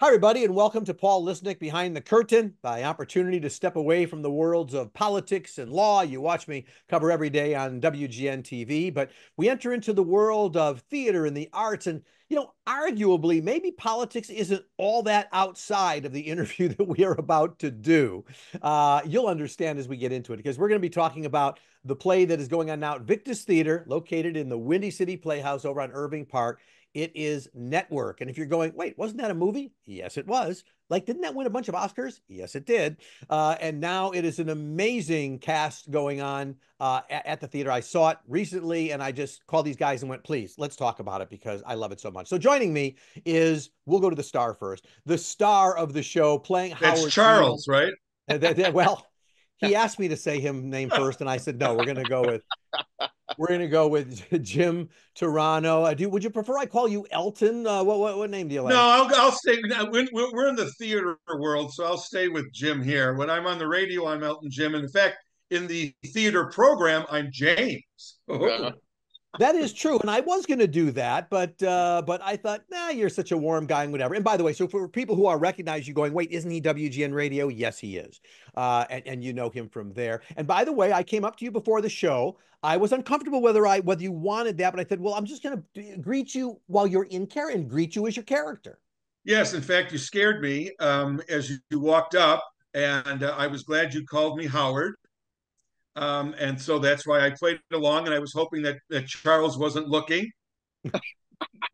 Hi, everybody, and welcome to Paul Lisnek Behind the Curtain, my opportunity to step away from the worlds of politics and law. You watch me cover every day on WGN TV, but we enter into the world of theater and the arts. And, you know, arguably, maybe politics isn't all that outside of the interview that we are about to do. Uh, you'll understand as we get into it, because we're going to be talking about the play that is going on now at Invictus Theater, located in the Windy City Playhouse over on Irving Park. It is Network. And if you're going, wait, wasn't that a movie? Yes, it was. Like, didn't that win a bunch of Oscars? Yes, it did. Uh, and now it is an amazing cast going on uh, at, at, the theater. I saw it recently and I just called these guys and went, please, let's talk about it because I love it so much. So joining me is, we'll go to the star first, the star of the show playing That's Howard. Charles, right? well, he asked me to say him name first, and I said no. We're going to go with we're going to go with Jim Turano. Uh, do would you prefer I call you Elton? Uh, what, what what name do you like? No, I'll I'll stay. We're in the theater world, so I'll stay with Jim here. When I'm on the radio, I'm Elton Jim. And in fact, in the theater program, I'm James. Oh that is true, and I was going to do that, but uh, but I thought, nah, you're such a warm guy and whatever. And by the way, so for people who are recognize you going, wait, isn't he WGN Radio? Yes, he is, uh, and and you know him from there. And by the way, I came up to you before the show. I was uncomfortable whether I whether you wanted that, but I said, well, I'm just going to greet you while you're in care and greet you as your character. Yes, in fact, you scared me um, as you walked up, and uh, I was glad you called me Howard. Um, and so that's why I played along, and I was hoping that, that Charles wasn't looking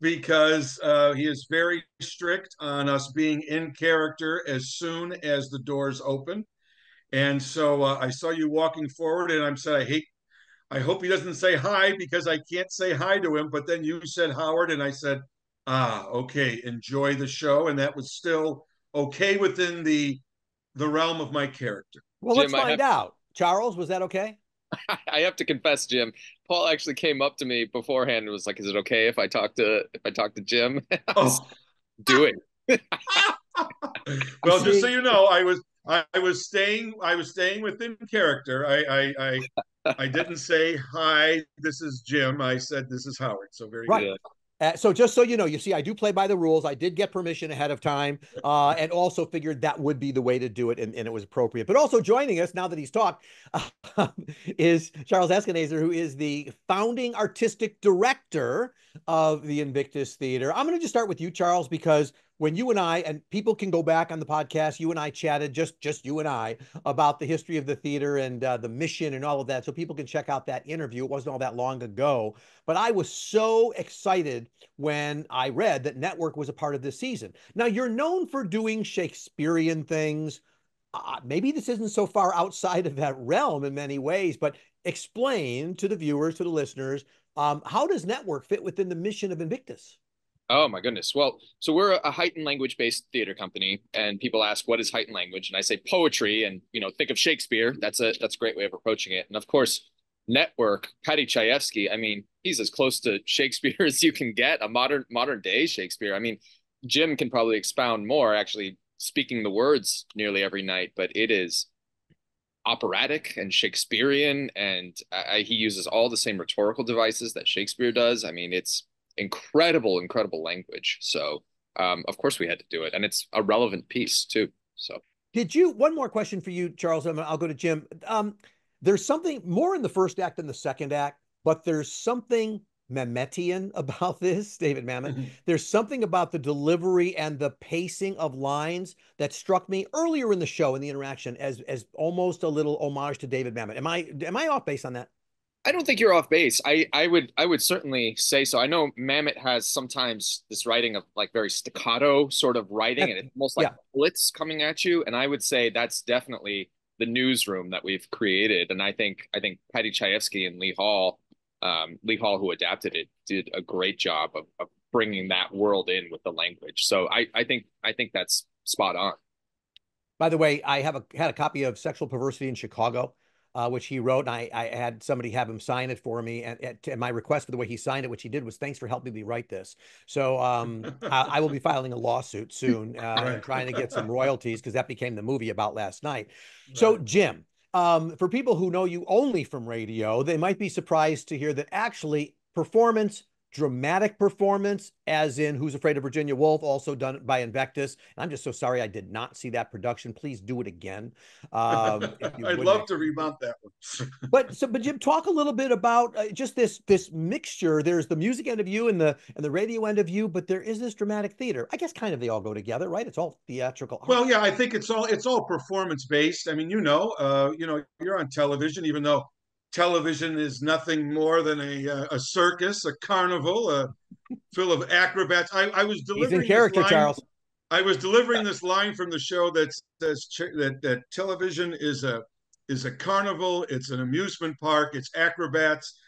because uh, he is very strict on us being in character as soon as the doors open. And so uh, I saw you walking forward, and I'm said, I hate, I hope he doesn't say hi because I can't say hi to him. But then you said Howard, and I said, ah, okay, enjoy the show, and that was still okay within the the realm of my character. Well, Jim, let's find have- out. Charles, was that okay? I have to confess, Jim. Paul actually came up to me beforehand and was like, "Is it okay if I talk to if I talk to Jim?" oh. do it. well, just so you know, I was I, I, was staying I was staying within character. I I I, I didn't say hi. This is Jim. I said this is Howard. So very right. good. Uh, so just so you know, you see, I do play by the rules. I did get permission ahead of time, uh, and also figured that would be the way to do it, and, and, it was appropriate. But also joining us now that he's talked uh, is Charles Askenaizer, who is the founding artistic director of the Invictus Theater. I'm going to just start with you, Charles, because when you and I and people can go back on the podcast, you and I chatted just just you and I about the history of the theater and uh, the mission and all of that, so people can check out that interview. It wasn't all that long ago, but I was so excited when I read that Network was a part of this season. Now you're known for doing Shakespearean things. Uh, maybe this isn't so far outside of that realm in many ways, but explain to the viewers, to the listeners, um, how does Network fit within the mission of Invictus? Oh my goodness. Well, so we're a heightened language based theater company and people ask what is heightened language and I say poetry and you know think of Shakespeare. That's a that's a great way of approaching it. And of course, network, Paddy Chayefsky, I mean, he's as close to Shakespeare as you can get, a modern modern day Shakespeare. I mean, Jim can probably expound more actually speaking the words nearly every night, but it is operatic and Shakespearean and I, he uses all the same rhetorical devices that Shakespeare does. I mean, it's incredible, incredible language. So um, of course we had to do it, and it's a relevant piece too. So did you? One more question for you, Charles. I'll go to Jim. Um, there's something more in the first act than the second act, but there's something Mametian about this, David Mamet. Mm-hmm. There's something about the delivery and the pacing of lines that struck me earlier in the show in the interaction as as almost a little homage to David Mamet. Am I am I off base on that? I don't think you're off base. I, I would I would certainly say so. I know Mamet has sometimes this writing of like very staccato sort of writing, and it's almost like yeah. blitz coming at you. And I would say that's definitely the newsroom that we've created. And I think I think Paddy Chayefsky and Lee Hall, um, Lee Hall who adapted it, did a great job of, of bringing that world in with the language. So I I think I think that's spot on. By the way, I have a had a copy of Sexual Perversity in Chicago uh, which he wrote. And I, I had somebody have him sign it for me. And, and, my request for the way he signed it, which he did, was thanks for helping me write this. So um, I, I, will be filing a lawsuit soon uh, right. and trying to get some royalties because that became the movie about last night. Right. So, Jim, um, for people who know you only from radio, they might be surprised to hear that actually performance dramatic performance, as in Who's Afraid of Virginia Woolf, also done by Invictus. And I'm just so sorry I did not see that production. Please do it again. Um, I'd love to remount that one. but so, but Jim, talk a little bit about uh, just this this mixture. There's the music end of you and the and the radio end of you, but there is this dramatic theater. I guess kind of they all go together, right? It's all theatrical. Art. Well, yeah, I think it's all it's all performance based. I mean, you know, uh, you know, you're on television, even though television is nothing more than a uh, a circus, a carnival, a full of acrobats. I, I was delivering He's in character, line, Charles. I was delivering this line from the show that says that that television is a is a carnival. It's an amusement park. It's acrobats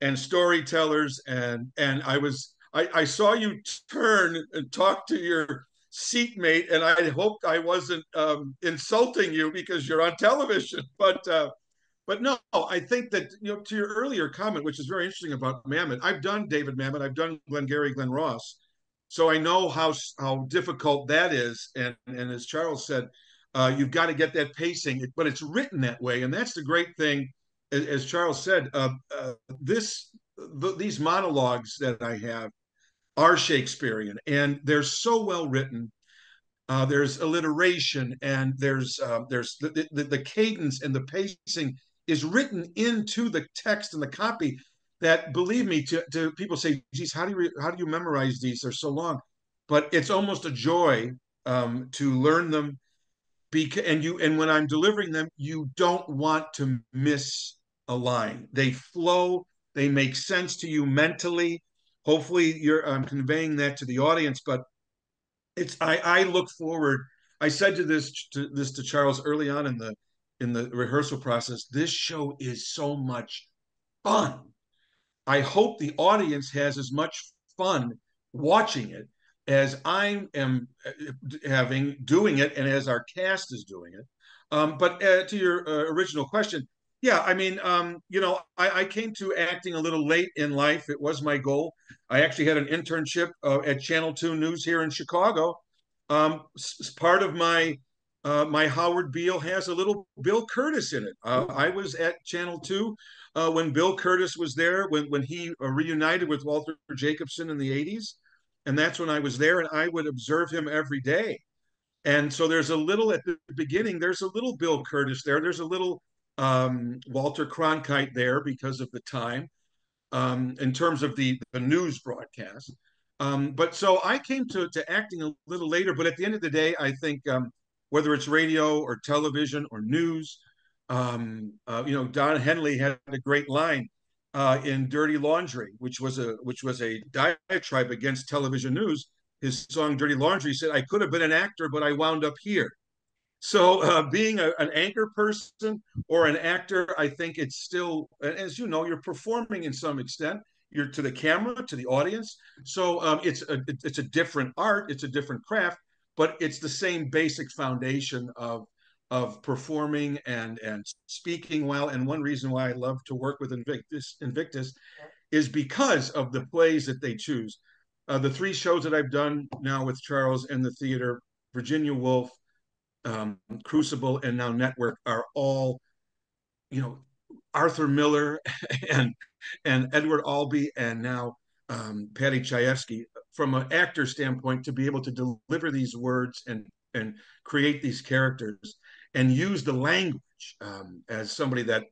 and storytellers. And and I was I, I saw you turn and talk to your seatmate, and I hoped I wasn't um, insulting you because you're on television. But uh, but no, I think that you know to your earlier comment, which is very interesting about Mamet. I've done David Mamet. I've done Glengarry Glen Ross, so I know how how difficult that is. And and as Charles said, uh, you've got to get that pacing, but it's written that way, and that's the great thing. As, Charles said, uh, uh, this the, these monologues that I have are Shakespearean, and they're so well written. Uh, there's alliteration, and there's uh, there's the, the, the cadence and the pacing is written into the text and the copy that believe me to, to people say geez how do you how do you memorize these? They're so long. But it's almost a joy um, to learn them because and you and when i'm delivering them you don't want to miss a line. They flow they make sense to you mentally. Hopefully you're i'm conveying that to the audience but it's i i look forward i said to this to this to charles early on in the in the rehearsal process. This show is so much fun. I hope the audience has as much fun watching it as I am uh, having doing it, and as our cast is doing it. Um, but uh, to your uh, original question, yeah, I mean, um, you know, I, I, came to acting a little late in life. It was my goal. I actually had an internship uh, at Channel Two News here in Chicago. Um, part of my uh, my Howard Beale has a little Bill Kurtis in it. Uh, I was at Channel Two uh, when Bill Kurtis was there when when he uh, reunited with Walter Jacobson in the '80s, and that's when I was there, and I would observe him every day. And so there's a little at the beginning. There's a little Bill Kurtis there. There's a little um, Walter Cronkite there because of the time, um, in terms of the the news broadcast. Um, but so I came to to acting a little later. But at the end of the day, I think um, whether it's radio or television or news. Um, uh, you know, Don Henley had a great line uh, in "Dirty Laundry," which was a which was a diatribe against television news. His song "Dirty Laundry" said, "I could have been an actor, but I wound up here." So, uh, being a, an anchor person or an actor, I think it's still, as you know, you're performing in some extent. You're to the camera, to the audience. So um, it's a it's a different art. It's a different craft but it's the same basic foundation of of performing and and speaking well. And one reason why I love to work with Invictus Invictus is because of the plays that they choose. Uh, the three shows that I've done now with Charles in the theater, Virginia Woolf, um, Crucible, and now Network are all, you know, Arthur Miller and and Edward Albee and now um, Paddy Chayefsky from an actor standpoint to be able to deliver these words and and create these characters and use the language um, as somebody that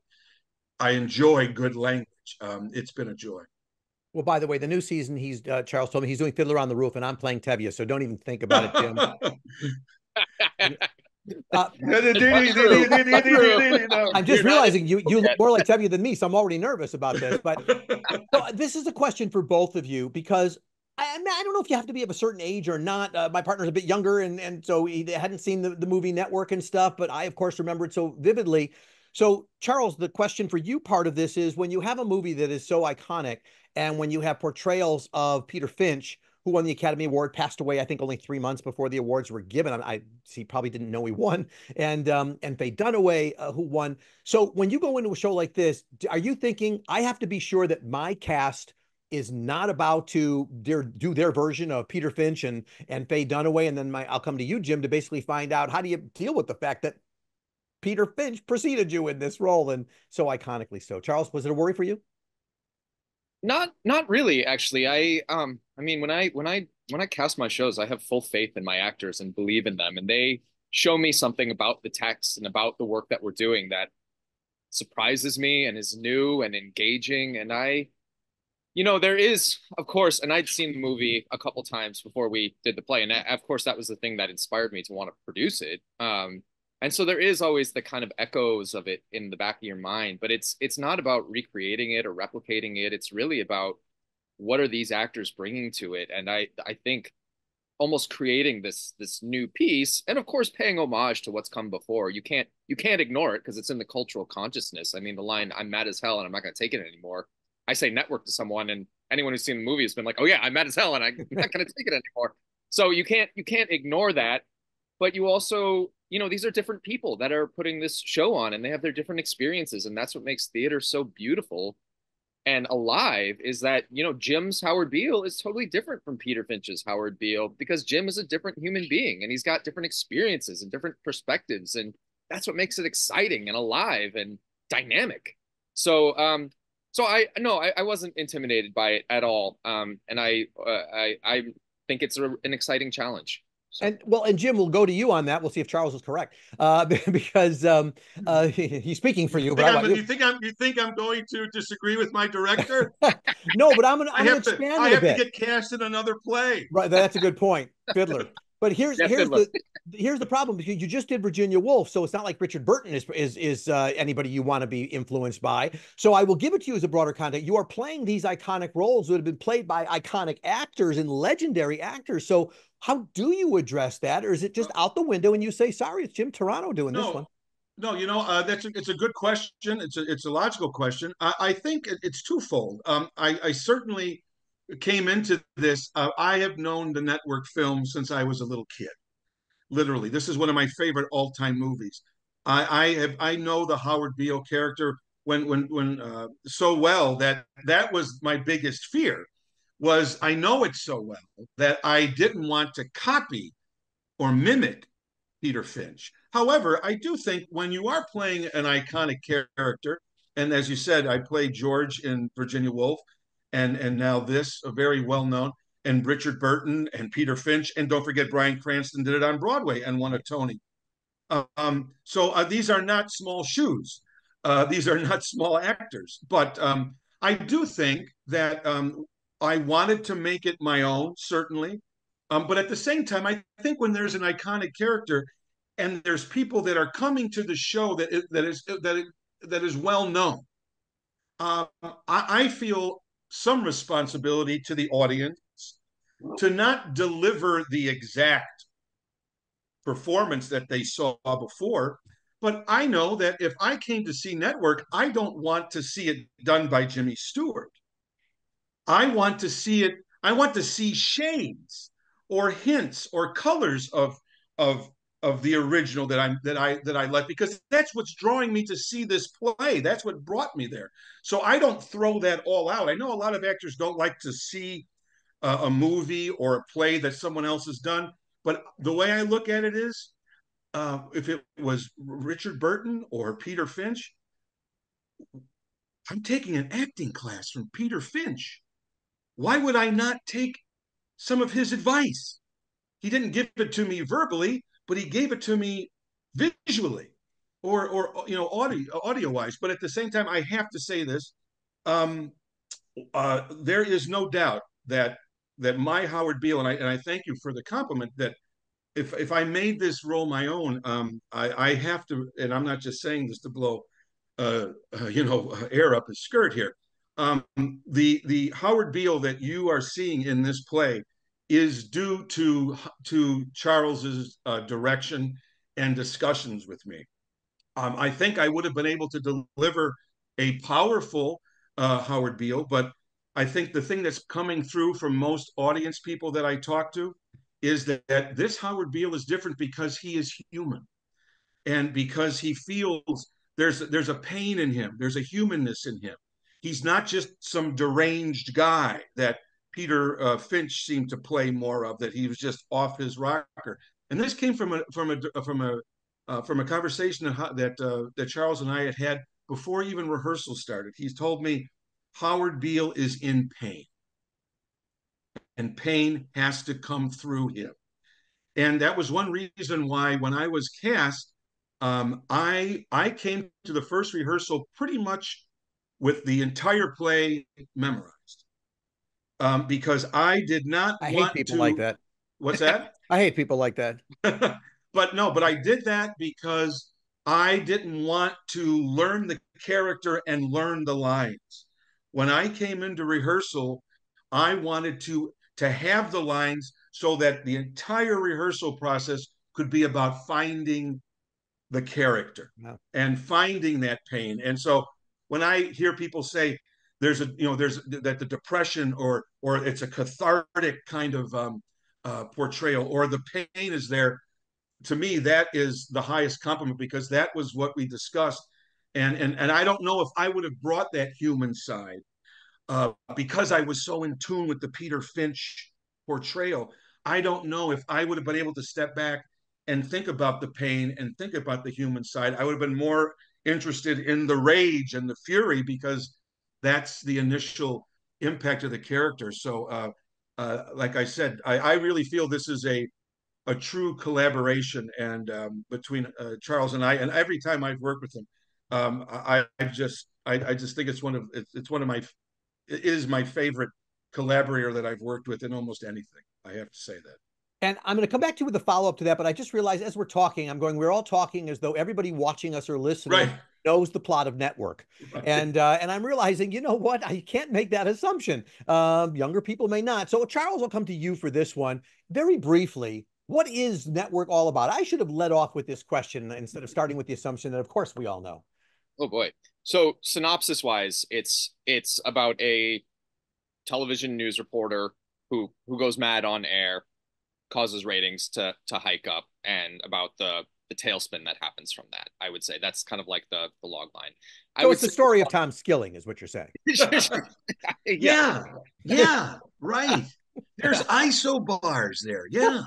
I enjoy good language. Um, it's been a joy. Well, by the way, the new season, he's uh, Charles told me he's doing Fiddler on the Roof, and I'm playing Tevye, so don't even think about it, Jim. Uh, I'm just realizing you you look more like Tevye than me, so I'm already nervous about this. But so this is a question for both of you because I, I don't know if you have to be of a certain age or not. Uh, my partner's a bit younger, and and so he hadn't seen the, the movie Network and stuff, but I of course remember it so vividly. So Charles, the question for you part of this is when you have a movie that is so iconic, and when you have portrayals of Peter Finch, who won the Academy Award, passed away I think only three months before the awards were given. I, I he probably didn't know he won, and um, and Faye Dunaway uh, who won. So when you go into a show like this, are you thinking I have to be sure that my cast is not about to do their version of Peter Finch and and Faye Dunaway, and then my I'll come to you, Jim, to basically find out how do you deal with the fact that Peter Finch preceded you in this role and so iconically so. Charles, was it a worry for you? Not not really, actually. I um I mean when I when I when I cast my shows, I have full faith in my actors and believe in them and they show me something about the text and about the work that we're doing that surprises me and is new and engaging and I you know there is of course and I'd seen the movie a couple times before we did the play and of course that was the thing that inspired me to want to produce it. Um and so there is always the kind of echoes of it in the back of your mind but it's it's not about recreating it or replicating it. It's really about what are these actors bringing to it and i i think almost creating this this new piece and of course paying homage to what's come before. You can't you can't ignore it because it's in the cultural consciousness. I mean the line i'm mad as hell and i'm not going to take it anymore i say network to someone and anyone who's seen the movie has been like oh yeah i'm mad as hell and i'm not going to take it anymore so you can't you can't ignore that but you also you know these are different people that are putting this show on and they have their different experiences and that's what makes theater so beautiful and alive is that you know Jim's Howard Beale is totally different from Peter Finch's Howard Beale because Jim is a different human being and he's got different experiences and different perspectives and that's what makes it exciting and alive and dynamic. So um so I no I, I wasn't intimidated by it at all um and I uh, I I think it's a, an exciting challenge. So. And well, and Jim, we'll go to you on that. We'll see if Charles is correct, uh, because um, uh, he's speaking for you. You think, I'm, you think I'm? You think I'm going to disagree with my director? no, but I'm going to expand to, it I have to get cast in another play. Right, that's a good point, Fiddler. But here's here's the here's the problem because you just did Virginia Woolf, so it's not like Richard Burton is is is uh, anybody you want to be influenced by. So I will give it to you as a broader context. You are playing these iconic roles that have been played by iconic actors and legendary actors. So how do you address that, or is it just out the window and you say, "Sorry, it's Jim Turano doing no, this one"? No, you know uh, that's a, it's a good question. It's a it's a logical question. I, I think it's twofold. Um, I, I certainly came into this, uh, I have known the network film since I was a little kid. Literally, this is one of my favorite all-time movies. I, I have I know the Howard Beale character when when when uh, so well that that was my biggest fear was I know it so well that I didn't want to copy or mimic Peter Finch. However, I do think when you are playing an iconic character, and as you said, I played George in Virginia Woolf, and and now this, a very well known, and Richard Burton and Peter Finch, and don't forget Bryan Cranston did it on Broadway and won a Tony. Um, so uh, these are not small shoes. Uh, these are not small actors, but um, I do think that um, I wanted to make it my own, certainly. Um, but at the same time, I think when there's an iconic character and there's people that are coming to the show that that is that that is well known, uh, I, I feel some responsibility to the audience to not deliver the exact performance that they saw before. But I know that if I came to see Network, I don't want to see it done by Jimmy Stewart. I want to see it, I want to see shades or hints or colors of of of the original that I'm that I that I like because that's what's drawing me to see this play. That's what brought me there. So I don't throw that all out. I know a lot of actors don't like to see uh, a movie or a play that someone else has done, but the way I look at it is, uh, if it was Richard Burton or Peter Finch, I'm taking an acting class from Peter Finch. Why would I not take some of his advice? He didn't give it to me verbally, but he gave it to me visually or or you know audio audio wise but at the same time i have to say this um, uh, there is no doubt that that my howard beale and i and i thank you for the compliment that if if i made this role my own um, I, I have to and i'm not just saying this to blow uh, uh, you know air up his skirt here. Um, the the howard beale that you are seeing in this play is due to to Charles's uh, direction and discussions with me. Um, I think I would have been able to deliver a powerful uh, Howard Beale, but I think the thing that's coming through from most audience people that I talk to is that, that this Howard Beale is different because he is human, and because he feels there's there's a pain in him, there's a humanness in him. He's not just some deranged guy that Peter uh, Finch seemed to play more of that he was just off his rocker. And this came from a from a from a uh, from a conversation that that uh, that Charles and I had had before even rehearsal started. He's told me Howard Beale is in pain. And pain has to come through him. And that was one reason why when I was cast, um, I I came to the first rehearsal pretty much with the entire play memorized. Um, because I did not I hate people to, like that. What's that? I hate people like that. but no, but I did that because I didn't want to learn the character and learn the lines. When I came into rehearsal, I wanted to to have the lines so that the entire rehearsal process could be about finding the character and finding that pain. And so when I hear people say there's a you know there's that the depression or or it's a cathartic kind of um, uh, portrayal or the pain is there, to me that is the highest compliment because that was what we discussed. And and and I don't know if I would have brought that human side uh, because I was so in tune with the Peter Finch portrayal. I don't know if I would have been able to step back and think about the pain and think about the human side. I would have been more interested in the rage and the fury because that's the initial impact of the character. So, uh, uh, like I said, I, I, really feel this is a a true collaboration and um, between uh, Charles and I. And every time I've worked with him, um, I, I, just I, I, just think it's one of it's, it's one of my it is my favorite collaborator that I've worked with in almost anything. I have to say that. And I'm going to come back to you with a follow up to that, but I just realized as we're talking, I'm going, we're all talking as though everybody watching us or listening right. Knows the plot of Network. Right. And uh, and I'm realizing, you know what? I can't make that assumption. Um, younger people may not. So, Charles, I'll come to you for this one. Very briefly, what is Network all about? I should have led off with this question instead of starting with the assumption that, of course, we all know. Oh, boy. So, synopsis wise, it's it's about a television news reporter who who goes mad on air causes ratings to to hike up and about the the tailspin that happens from that. I would say that's kind of like the the log line. I so it's the story of Tom Skilling, is what you're saying. yeah. yeah, yeah, right. There's isobars there. Yeah.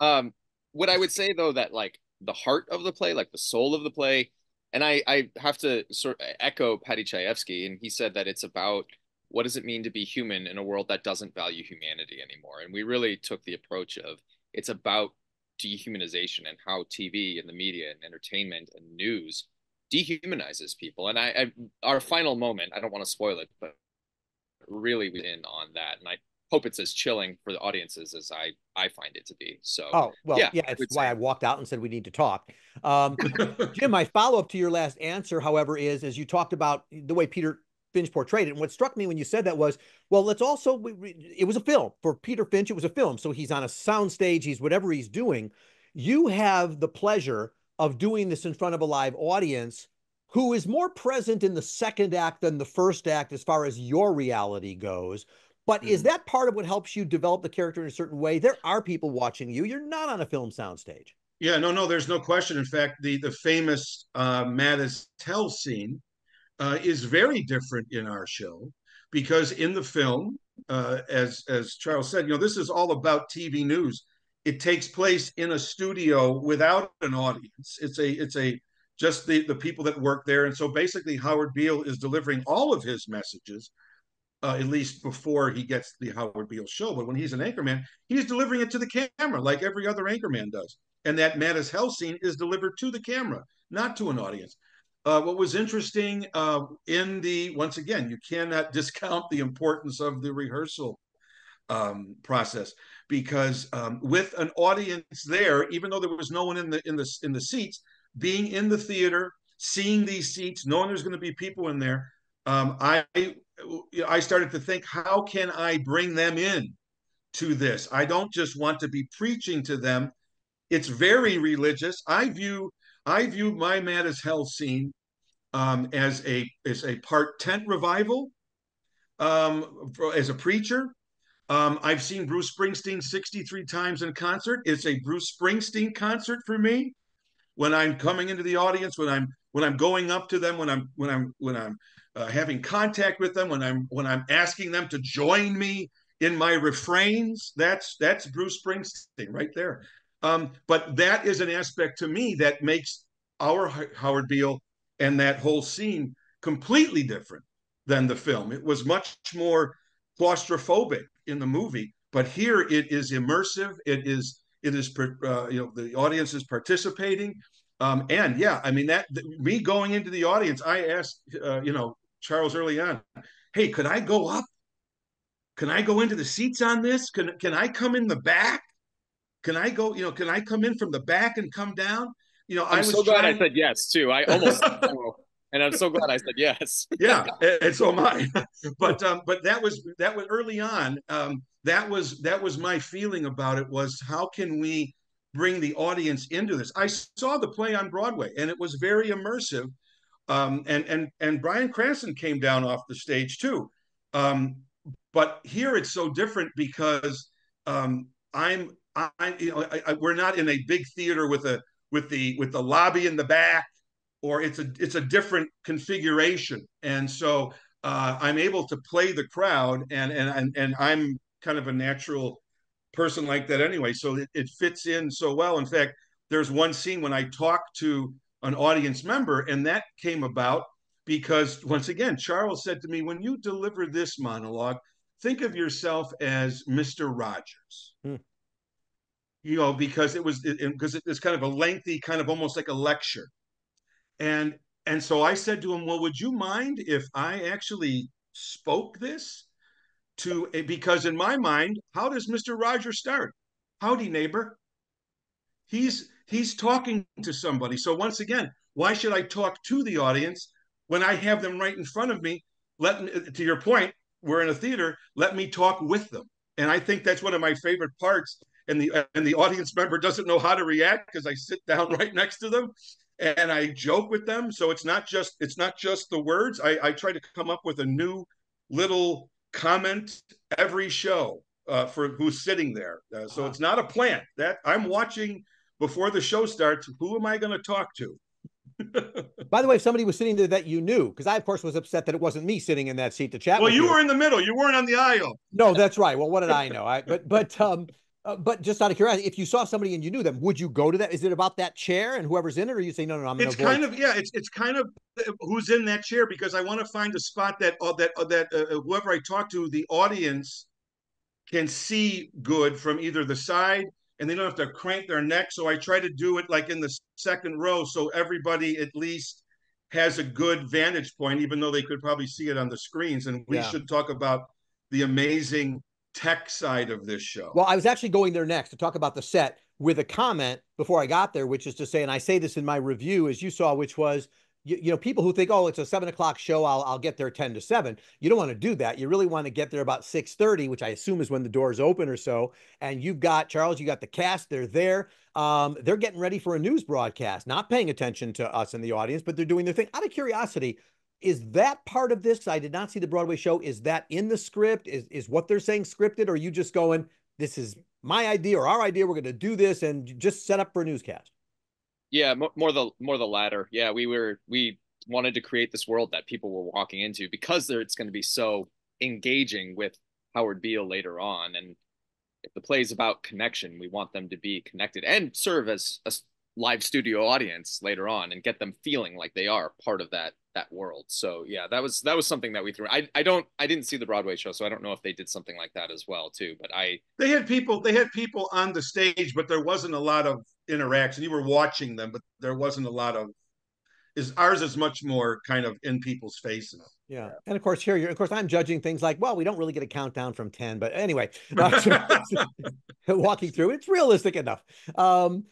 um, what I would say though that like the heart of the play, like the soul of the play, and I I have to sort of echo Paddy Chayefsky, and he said that it's about what does it mean to be human in a world that doesn't value humanity anymore? And we really took the approach of it's about dehumanization and how TV and the media and entertainment and news dehumanizes people. And I, I our final moment, I don't want to spoil it, but really we're in on that. And I hope it's as chilling for the audiences as I I find it to be. So oh well yeah, yeah it's why say. I walked out and said we need to talk. Um, Jim, my follow up to your last answer, however, is as you talked about the way Peter Finch portrayed it. And what struck me when you said that was, well, let's also, we it was a film for Peter Finch. It was a film. So he's on a sound stage. He's whatever he's doing. You have the pleasure of doing this in front of a live audience who is more present in the second act than the first act as far as your reality goes. But mm. is hmm. that part of what helps you develop the character in a certain way? There are people watching you. You're not on a film soundstage. Yeah, no, no, there's no question. In fact, the the famous uh, Mad as Hell scene uh, is very different in our show because in the film, uh, as as Charles said, you know, this is all about TV news. It takes place in a studio without an audience. It's a it's a just the the people that work there, and so basically Howard Beale is delivering all of his messages. Uh, at least before he gets the Howard Beale show, but when he's an anchorman, he's delivering it to the camera like every other anchorman does. And that mad as hell scene is delivered to the camera, not to an audience. Uh, what was interesting uh, in the once again, you cannot discount the importance of the rehearsal um, process because um, with an audience there, even though there was no one in the in the in the seats, being in the theater, seeing these seats, knowing there's going to be people in there, um, I I started to think, how can I bring them in to this? I don't just want to be preaching to them. It's very religious. I view I view my Mad as Hell scene um, as a as a part tent revival um, as a preacher. Um, I've seen Bruce Springsteen 63 times in concert. It's a Bruce Springsteen concert for me. When I'm coming into the audience, when I'm when I'm going up to them, when I'm when I'm when I'm uh, having contact with them, when I'm when I'm asking them to join me in my refrains, that's that's Bruce Springsteen right there. Um, but that is an aspect to me that makes our Howard Beale and that whole scene completely different than the film. It was much more claustrophobic in the movie, but here it is immersive. It is it is uh, you know the audience is participating, um, and yeah, I mean that me going into the audience, I asked uh, you know Charles early on, hey, could I go up? Can I go into the seats on this? Can can I come in the back? Can I go? You know, can I come in from the back and come down? You know, I'm I was so glad trying... I said yes too. I almost and I'm so glad I said yes. yeah, and so am I. but um, but that was that was early on. Um, that was that was my feeling about it was how can we bring the audience into this? I saw the play on Broadway and it was very immersive. Um, and and and Bryan Cranston came down off the stage too. Um, but here it's so different because um, I'm I you know I, I, we're not in a big theater with a with the with the lobby in the back or it's a it's a different configuration and so uh, I'm able to play the crowd and and and, and I'm kind of a natural person like that anyway so it, it fits in so well in fact there's one scene when I talk to an audience member and that came about because once again Charles said to me when you deliver this monologue think of yourself as Mr. Rogers hmm. You know because it was because it, it, it's kind of a lengthy kind of almost like a lecture and and so I said to him, "Well, would you mind if I actually spoke this to because in my mind, how does Mr. Rogers start? Howdy, neighbor. He's he's talking to somebody. So once again, why should I talk to the audience when I have them right in front of me? Let me, to your point, we're in a theater. Let me talk with them, and I think that's one of my favorite parts. And the and the audience member doesn't know how to react because I sit down right next to them, and I joke with them. So it's not just it's not just the words. I, I try to come up with a new little comment every show uh, for who's sitting there. Uh, so it's not a plan. That I'm watching before the show starts. Who am I going to talk to? By the way, if somebody was sitting there that you knew, because I of course was upset that it wasn't me sitting in that seat to chat. Well, you, you were in the middle. You weren't on the aisle. No, that's right. Well, what did I know? I but but um uh, but just out of curiosity, if you saw somebody and you knew them, would you go to that? Is it about that chair and whoever's in it, or you say no, no, no I'm It's kind of yeah, it's it's kind of uh, who's in that chair because I want to find a spot that uh, that uh, that uh, whoever I talk to, the audience can see good from either the side, and they don't have to crank their neck. So I try to do it like in the second row, so everybody at least has a good vantage point, even though they could probably see it on the screens. And we yeah. should talk about the amazing tech side of this show. Well, I was actually going there next to talk about the set with a comment before I got there, which is to say, and I say this in my review, as you saw, which was, you, you know, people who think, oh, it's a seven o'clock show, I'll, I'll get there 10 to seven. You don't want to do that. You really want to get there about 6.30, which I assume is when the doors open or so. And you've got, Charles, you got the cast, they're there. Um, they're getting ready for a news broadcast, not paying attention to us in the audience, but they're doing their thing. Out of curiosity, is that part of this? I did not see the Broadway show. Is that in the script? Is is what they're saying scripted? Or are you just going, this is my idea or our idea? We're going to do this and just set up for a newscast. Yeah, more the more the latter. Yeah, we were we wanted to create this world that people were walking into because it's going to be so engaging with Howard Beale later on. And if the play is about connection, we want them to be connected and serve as a live studio audience later on and get them feeling like they are part of that that world. So yeah, that was that was something that we threw. I I don't I didn't see the Broadway show, so I don't know if they did something like that as well too. But I they had people they had people on the stage, but there wasn't a lot of interaction. You were watching them, but there wasn't a lot of is ours is much more kind of in people's faces. Yeah, and of course here, you're, of course, I'm judging things like, well, we don't really get a countdown from ten, but anyway, uh, walking through, it's realistic enough. Um,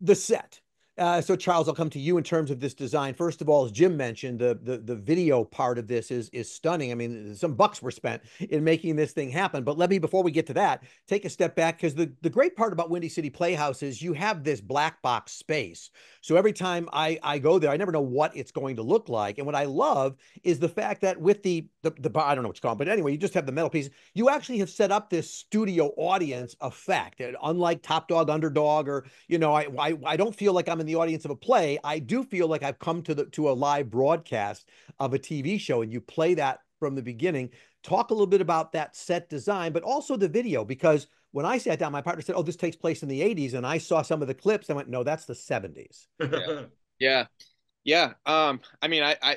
the set. Uh, so Charles, I'll come to you in terms of this design. First of all, as Jim mentioned, the, the the video part of this is is stunning. I mean, some bucks were spent in making this thing happen. But let me, before we get to that, take a step back because the the great part about Windy City Playhouse is you have this black box space. So every time I I go there, I never know what it's going to look like. And what I love is the fact that with the the, the I don't know what it's called, but anyway, you just have the metal piece. You actually have set up this studio audience effect, And unlike Top Dog Underdog, or you know, I I, I don't feel like I'm in the audience of a play, I do feel like I've come to the to a live broadcast of a TV show, and you play that from the beginning. Talk a little bit about that set design, but also the video, because when I sat down, my partner said, "Oh, this takes place in the '80s," and I saw some of the clips. I went, "No, that's the '70s." yeah, yeah, yeah. Um, I mean, I, I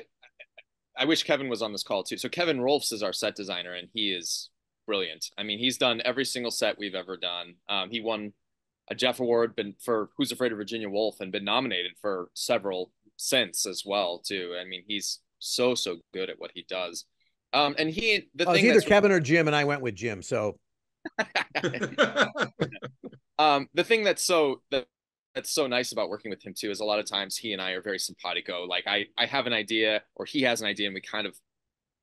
I wish Kevin was on this call too. So Kevin Rolfs is our set designer, and he is brilliant. I mean, he's done every single set we've ever done. Um, he won a Jeff Award been for Who's Afraid of Virginia Woolf and been nominated for several since as well too. I mean, he's so so good at what he does. Um, and he the oh, thing either Kevin or Jim, and I went with Jim. So, um, the thing that's so that that's so nice about working with him too is a lot of times he and I are very simpatico. Like I I have an idea or he has an idea, and we kind of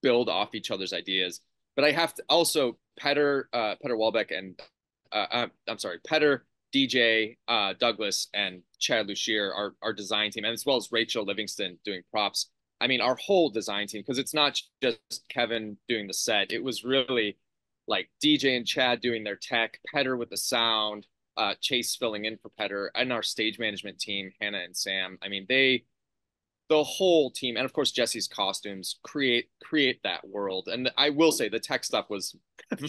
build off each other's ideas. But I have to also Petter uh, Petter Walbeck and uh, uh I'm sorry Petter DJ uh, Douglas and Chad Lucier, our, our design team, and as well as Rachel Livingston doing props. I mean, our whole design team, because it's not just Kevin doing the set. It was really like DJ and Chad doing their tech, Petter with the sound, uh, Chase filling in for Petter, and our stage management team, Hannah and Sam. I mean, they the whole team and of course jesse's costumes create create that world. And i will say the tech stuff was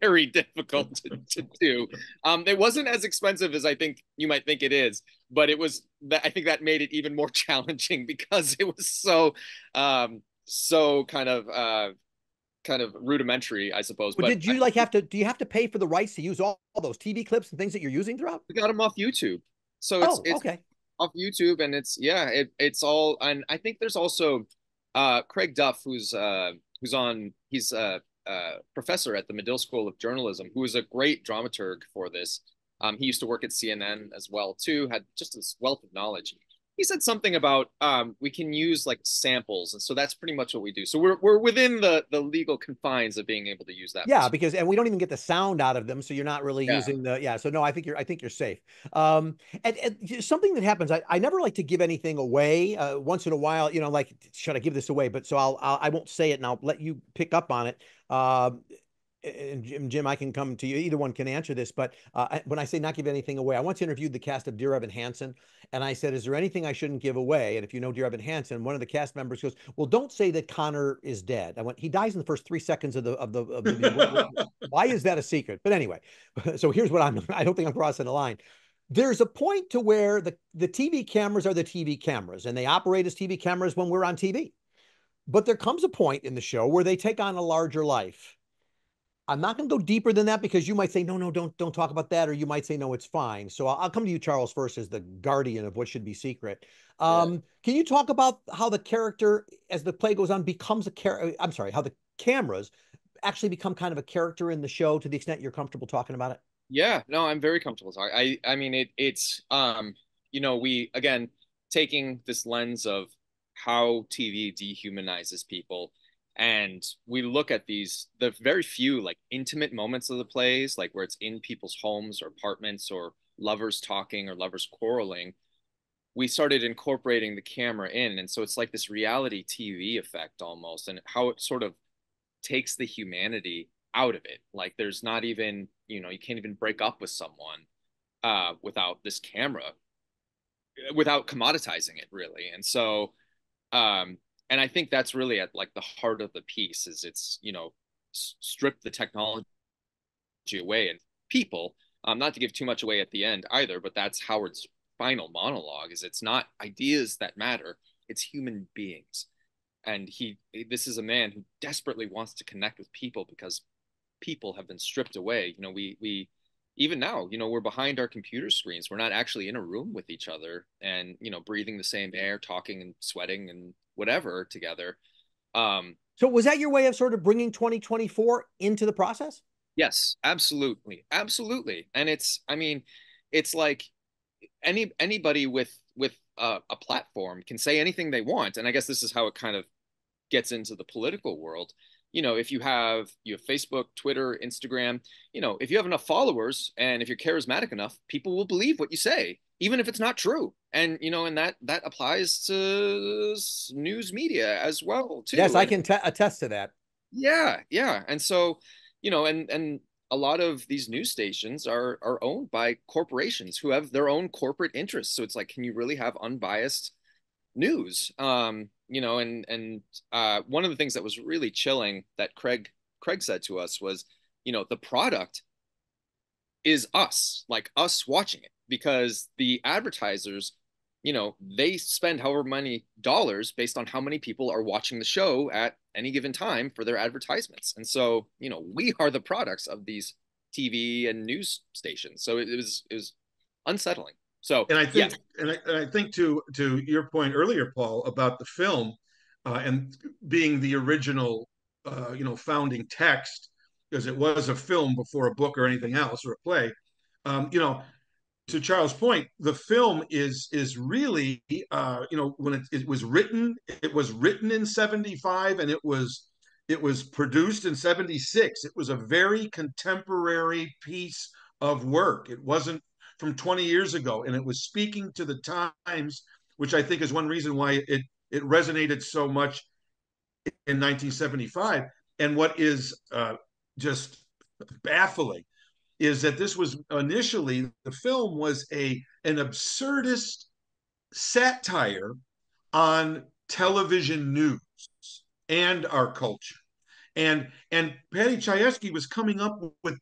very difficult to, to, do. Um it wasn't as expensive as i think you might think it is but it was that i think that made it even more challenging because it was so um so kind of uh kind of rudimentary i suppose. But, but did you like have to do you have to pay for the rights to use all, all those tv clips and things that you're using throughout? We got them off youtube. So it's, oh, it's okay off YouTube, and it's yeah, it, it's all. And I think there's also uh, Craig Duff, who's uh, who's on. He's a, a professor at the Medill School of Journalism, who is a great dramaturg for this. Um, he used to work at CNN as well too. Had just this wealth of knowledge he said something about um, we can use like samples, and so that's pretty much what we do. So we're we're within the the legal confines of being able to use that. Yeah, because and we don't even get the sound out of them, so you're not really yeah. using the yeah. So no, I think you're I think you're safe. Um, and, and something that happens, I, I never like to give anything away. Uh, once in a while, you know, like should I give this away? But so I'll, I'll I won't say it, and I'll let you pick up on it. Uh, and Jim, Jim, I can come to you. Either one can answer this, but uh, when I say not give anything away, I once interviewed the cast of Dear Evan Hansen, and I said, "Is there anything I shouldn't give away?" And if you know Dear Evan Hansen, one of the cast members goes, "Well, don't say that Connor is dead." I went, "He dies in the first three seconds of the of the." Of the why is that a secret? But anyway, so here's what I'm. I don't think I'm crossing the line. There's a point to where the the TV cameras are the TV cameras, and they operate as TV cameras when we're on TV. But there comes a point in the show where they take on a larger life I'm not going to go deeper than that because you might say no, no, don't don't talk about that, or you might say no, it's fine. So I'll, I'll come to you, Charles, first as the guardian of what should be secret. Um, yeah. Can you talk about how the character, as the play goes on, becomes a character? I'm sorry, how the cameras actually become kind of a character in the show to the extent you're comfortable talking about it. Yeah, no, I'm very comfortable talking. I I mean, it it's um, you know, we again taking this lens of how TV dehumanizes people and we look at these the very few like intimate moments of the plays like where it's in people's homes or apartments or lovers talking or lovers quarreling we started incorporating the camera in. And so it's like this reality tv effect almost and how it sort of takes the humanity out of it. Like there's not even you know you can't even break up with someone uh without this camera without commoditizing it really. And so um and I think that's really at like the heart of the piece is it's you know strip the technology away and people um not to give too much away at the end either but that's Howard's final monologue is it's not ideas that matter it's human beings. And he this is a man who desperately wants to connect with people because people have been stripped away. You know we we even now you know we're behind our computer screens we're not actually in a room with each other and you know breathing the same air talking and sweating and whatever together. Um, so was that your way of sort of bringing 2024 into the process? Yes, absolutely, absolutely. And it's, I mean, it's like any anybody with with a, a platform can say anything they want, and I guess this is how it kind of gets into the political world you know, if you have you have Facebook, Twitter, Instagram, you know, if you have enough followers and if you're charismatic enough, people will believe what you say even if it's not true. And you know and that that applies to news media as well too yes i can t- attest to that. Yeah yeah. And so you know and and a lot of these news stations are are owned by corporations who have their own corporate interests. So it's like can you really have unbiased news? Um you know and and uh one of the things that was really chilling that craig craig said to us was you know the product is us like us watching it because the advertisers you know, they spend however many dollars based on how many people are watching the show at any given time for their advertisements. And so, you know, we are the products of these TV and news stations. So it, it was it was unsettling. So and I think yeah. and, I, and I think to to your point earlier, Paul, about the film uh, and being the original, uh, you know, founding text because it was a film before a book or anything else or a play. Um, you know, to Charles' point, the film is is really uh, you know when it, it was written, it was written in '75 and it was it was produced in '76. It was a very contemporary piece of work. It wasn't from 20 years ago, and it was speaking to the times, which I think is one reason why it it resonated so much in 1975. And what is uh, just baffling is that this was initially the film was a an absurdist satire on television news and our culture. And and Paddy Chayefsky was coming up with,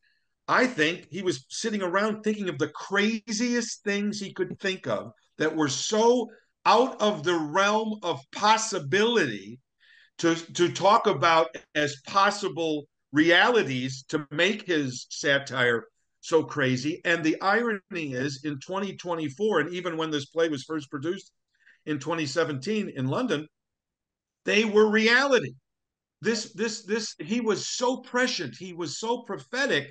I think he was sitting around thinking of the craziest things he could think of that were so out of the realm of possibility to to talk about as possible realities to make his satire so crazy. And the irony is in 2024, and even when this play was first produced in 2017 in London, they were reality. This, this, this, he was so prescient, he was so prophetic,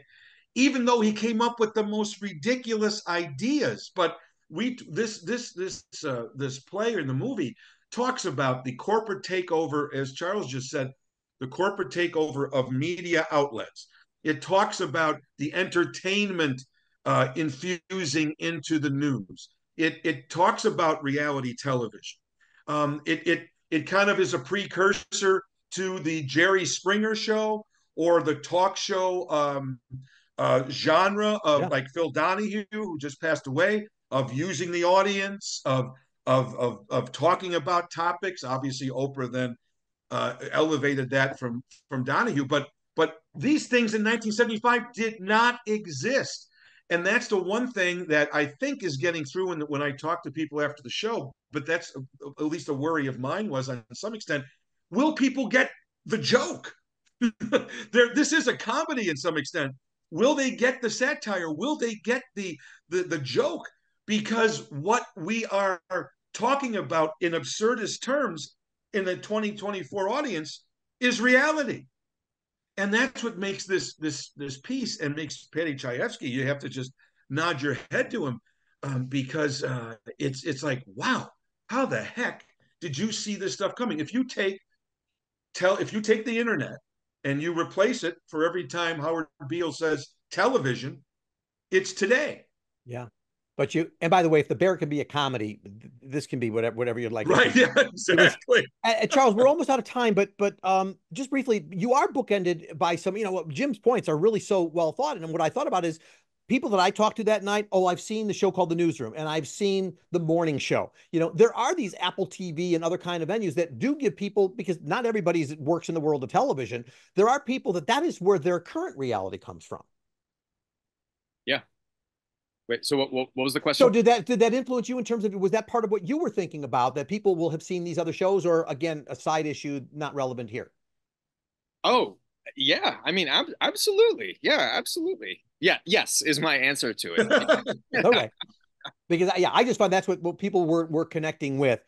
even though he came up with the most ridiculous ideas. But we this this this uh, this play in the movie talks about the corporate takeover, as Charles just said, the corporate takeover of media outlets. It talks about the entertainment uh, infusing into the news. It, it talks about reality television. Um, it, it, it kind of is a precursor to the Jerry Springer show or the talk show um, uh, genre of yeah. like Phil Donahue, who just passed away, of using the audience, of, of, of, of talking about topics. Obviously, Oprah then uh, elevated that from from Donahue. But but these things in 1975 did not exist. And that's the one thing that I think is getting through when, when I talk to people after the show. But that's at least a worry of mine was on some extent. Will people get the joke? there, this is a comedy in some extent. Will they get the satire? Will they get the, the the joke? Because what we are talking about in absurdist terms in the 2024 audience is reality. And that's what makes this this this piece and makes Paddy Chayefsky. You have to just nod your head to him um, because uh, it's it's like wow, how the heck did you see this stuff coming? If you take tell if you take the internet and you replace it for every time Howard Beale says television, it's today. Yeah. But you, and by the way, if the bear can be a comedy, this can be whatever whatever you'd like. Right? Yeah, exactly. and, Charles, we're almost out of time, but but um, just briefly, you are bookended by some. You know, Jim's points are really so well thought, and what I thought about is people that I talked to that night. Oh, I've seen the show called The Newsroom, and I've seen the morning show. You know, there are these Apple TV and other kind of venues that do give people because not everybody works in the world of television. There are people that that is where their current reality comes from. Yeah, Wait, so what, what, was the question? So did that did that influence you in terms of was that part of what you were thinking about that people will have seen these other shows or again a side issue not relevant here? Oh, yeah. I mean, ab- absolutely. Yeah, absolutely. Yeah, yes is my answer to it. okay. Because yeah, I just found that's what, what people were were connecting with.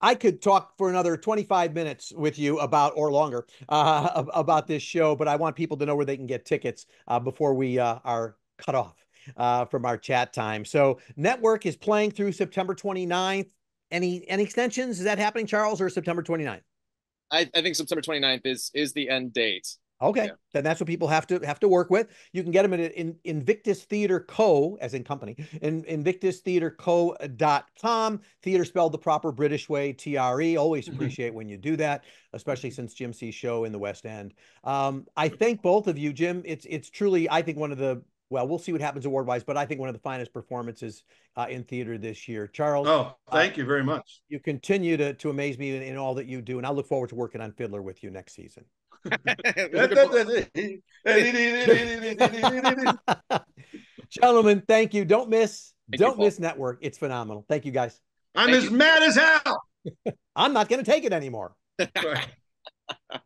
I could talk for another 25 minutes with you about or longer uh, about this show, but I want people to know where they can get tickets uh, before we uh, are cut off uh, from our chat time. So network is playing through September 29th. Any any extensions? Is that happening, Charles, or September 29th? I, I think September 29th is is the end date. Okay, yeah. then that's what people have to have to work with. You can get them at in, Invictus Theatre Co. as in company in invictustheatreco.com. Theater spelled the proper British way, T R E. Always mm-hmm. appreciate when you do that, especially since Jim C's show in the West End. Um, I thank both of you, Jim. It's it's truly I think one of the well, we'll see what happens award wise, but I think one of the finest performances uh, in theater this year. Charles. Oh, thank uh, you very much. You continue to, to amaze me in, in, all that you do, and I look forward to working on Fiddler with you next season. Gentlemen, thank you. Don't miss, thank don't you, miss network. It's phenomenal. Thank you guys. I'm Thank as you. mad as hell. I'm not going to take it anymore. Right.